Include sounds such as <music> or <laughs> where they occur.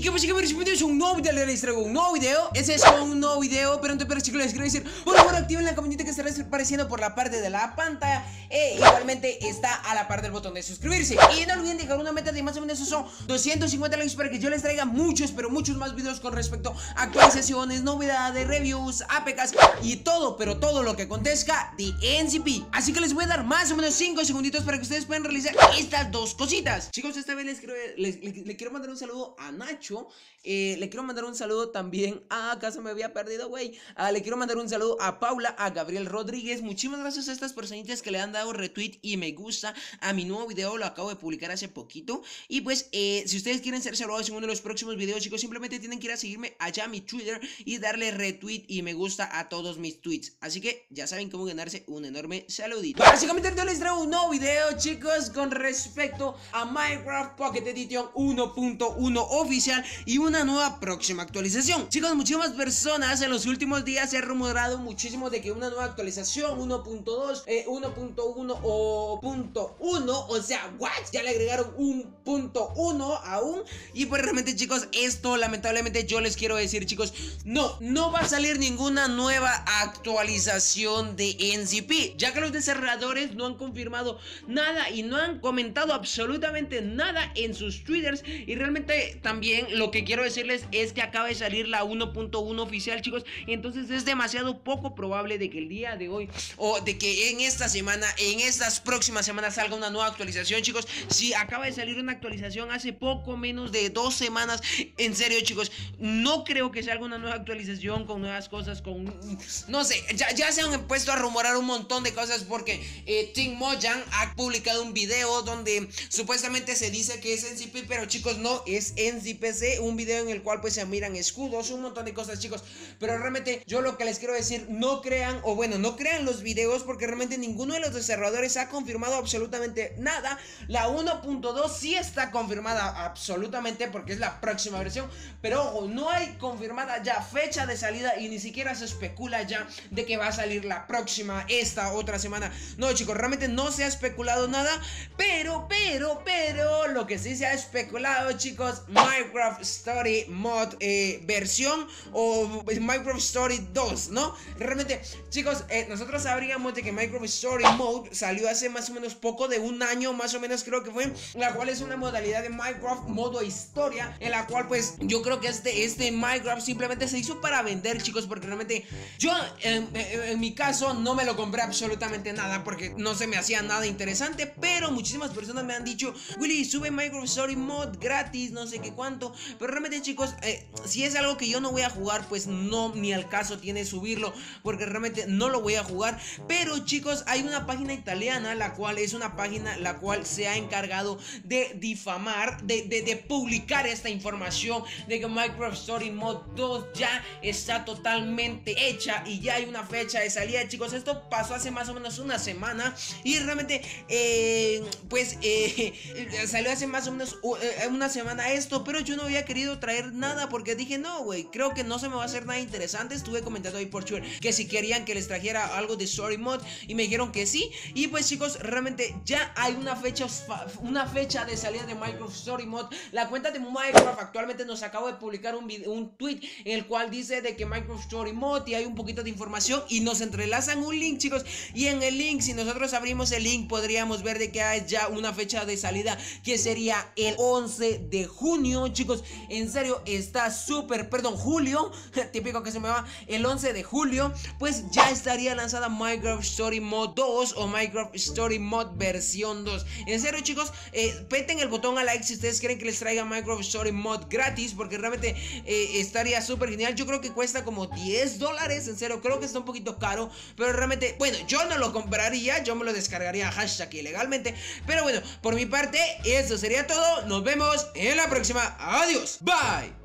Y que pues chicos, bienvenidos un nuevo video, traigo un nuevo video. Ese es un nuevo video, pero antes pero chicos les quiero decir Por favor activen la campanita que estará apareciendo por la parte de la pantalla. E igualmente está a la par del botón de suscribirse. Y no olviden dejar una meta de más o menos son 250 likes para que yo les traiga muchos, pero muchos más videos con respecto a actualizaciones, novedades, reviews, APKs y todo, pero todo lo que acontezca de NCP Así que les voy a dar más o menos 5 segunditos para que ustedes puedan realizar estas dos cositas. Chicos, esta vez les, quiero mandar un saludo a Nacho eh, Le quiero mandar un saludo también a... <laughs> Acaso me había perdido, güey. Ah, Le quiero mandar un saludo a Paula, a Gabriel Rodríguez. Muchísimas gracias a estas personitas que le han dado retweet y me gusta a mi nuevo video Lo acabo de publicar hace poquito. Y pues, eh, si ustedes quieren ser saludados en uno de los próximos videos, chicos Simplemente tienen que ir a seguirme allá a mi Twitter Y darle retweet y me gusta a todos mis tweets. Así que ya saben cómo ganarse un enorme saludito. Básicamente yo les traigo un nuevo video, chicos Con respecto a Minecraft Pocket Edition 1.1 oficial Y una nueva próxima actualización. Chicos, muchísimas personas en los últimos días se ha rumorado muchísimo de que una nueva actualización 1.2, 1.1 eh, o punto 1 O sea, what? Ya le agregaron un punto 1 aún. Y pues realmente chicos, esto lamentablemente yo les quiero decir chicos No, no va a salir ninguna nueva actualización de NCP Ya que los desarrolladores no han confirmado nada y no han comentado absolutamente nada en sus twitters Y realmente también lo que quiero decirles es que acaba de salir la 1.1 oficial chicos Entonces es demasiado poco probable de que el día de hoy o de que en esta semana, en estas próximas semanas salga una nueva actualización chicos. Si acaba de salir una actualización hace poco menos de dos semanas. En serio chicos, no creo que salga una nueva actualización con nuevas cosas, con... No sé, ya, se han puesto a rumorar un montón de cosas porque eh, Tim Mojang ha publicado un video donde supuestamente se dice que es NCP Pero chicos no, es Un video en el cual pues se miran escudos, un montón de cosas chicos. Pero realmente yo lo que les quiero decir, no crean, o bueno, no crean los videos porque realmente ninguno de los desarrolladores ha confirmado absolutamente nada. La 1.2 sí está confirmada absolutamente porque es la próxima versión. Pero ojo, no hay confirmada ya fecha de salida y ni siquiera se especula ya de que va a salir la próxima, esta otra semana. No chicos, realmente no se ha especulado nada Pero, pero, pero, lo que sí se ha especulado chicos Minecraft Story Mod eh, versión o Minecraft Story 2, ¿no? Realmente, chicos, eh, nosotros sabríamos de que Minecraft Story Mode salió hace más o menos poco de un año, más o menos creo que fue La cual es una modalidad de Minecraft modo historia En la cual pues yo creo que este, este Minecraft simplemente se hizo para vender, chicos Porque realmente yo, en, en mi caso, no me lo compré absolutamente nada Porque no se me hacía nada interesante Pero muchísimas personas me han dicho Willy, sube Minecraft Story Mod gratis, no sé qué cuánto Pero realmente chicos, eh, si es algo que yo no voy a jugar Pues no, ni al caso tiene subirlo Porque realmente no lo voy a jugar. Pero chicos, hay una página italiana La cual es una página la cual se ha encargado de difamar De, de, publicar esta información De que Minecraft Story Mod 2 ya está totalmente hecha Y ya hay una fecha de salida chicos. Esto pasó hace más o menos una semana Y realmente, eh, pues eh, <laughs> salió hace más o menos una semana esto Pero yo no había querido traer nada porque dije, no, güey, creo que no se me va a hacer nada interesante. Estuve comentando ahí por Twitter que si querían que les trajera algo de Story Mod y me dijeron que sí. Y pues chicos, realmente ya hay una fecha, una fecha de salida de Minecraft Story Mod. La cuenta de Minecraft actualmente nos acaba de publicar un, un tweet en el cual dice de que Minecraft Story Mod y hay un poquito de información y nos entrelazan un link, chicos. Y en el link, si nosotros abrimos el link, podríamos ver de que hay ya una fecha de salida que sería el 11 de junio, chicos. En serio, está súper, perdón, julio, <laughs> típico que se me va, el 11 de julio, pues ya estaría lanzada Minecraft Story Mod 2 o Minecraft Story Mod versión 2. En serio, chicos, eh, peten el botón a like si ustedes quieren que les traiga Minecraft Story Mod gratis, porque realmente eh, estaría súper genial. Yo creo que cuesta como 10 dólares, en serio, creo que está un poquito caro, pero realmente, bueno, yo no lo compraría, yo me lo descargaría hashtag ilegalmente, pero bueno, por mi parte, eso sería todo. Nos vemos en la próxima. Adiós. Bye.